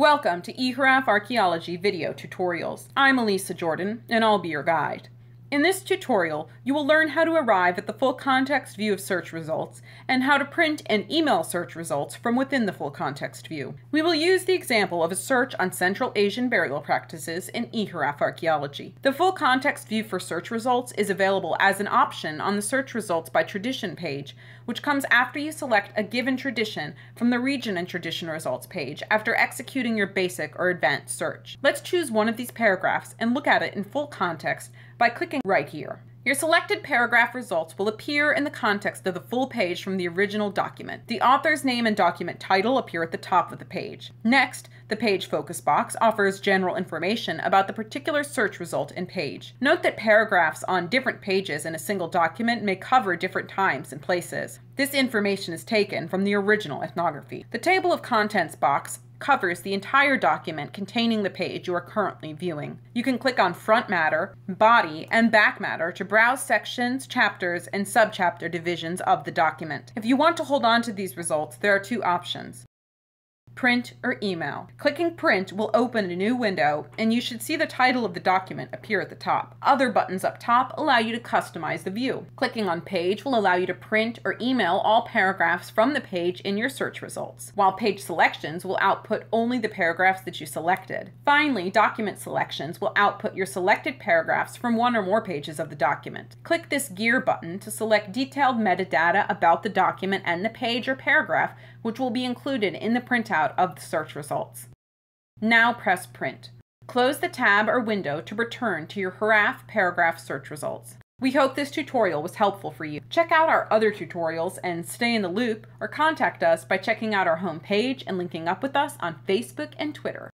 Welcome to eHRAF Archaeology video tutorials. I'm Elisa Jordan, and I'll be your guide. In this tutorial, you will learn how to arrive at the full context view of search results and how to print and email search results from within the full context view. We will use the example of a search on Central Asian burial practices in eHRAF Archaeology. The full context view for search results is available as an option on the Search Results by Tradition page, which comes after you select a given tradition from the Region and Tradition Results page after executing your basic or advanced search. Let's choose one of these paragraphs and look at it in full context by clicking right here. Your selected paragraph results will appear in the context of the full page from the original document. The author's name and document title appear at the top of the page. Next, the page focus box offers general information about the particular search result and page. Note that paragraphs on different pages in a single document may cover different times and places. This information is taken from the original ethnography. The table of contents box covers the entire document containing the page you are currently viewing. You can click on Front Matter, Body, and Back Matter to browse sections, chapters, and subchapter divisions of the document. If you want to hold on to these results, there are two options print, or email. Clicking print will open a new window and you should see the title of the document appear at the top. Other buttons up top allow you to customize the view. Clicking on page will allow you to print or email all paragraphs from the page in your search results, while page selections will output only the paragraphs that you selected. Finally, document selections will output your selected paragraphs from one or more pages of the document. Click this gear button to select detailed metadata about the document and the page or paragraph which will be included in the printout of the search results. Now press Print. Close the tab or window to return to your HRAF paragraph search results. We hope this tutorial was helpful for you. Check out our other tutorials and stay in the loop, or contact us by checking out our homepage and linking up with us on Facebook and Twitter.